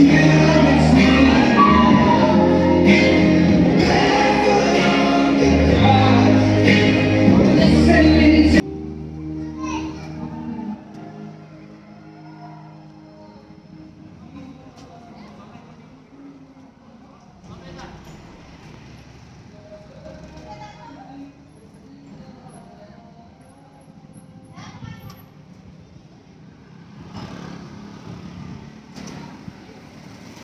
Yeah.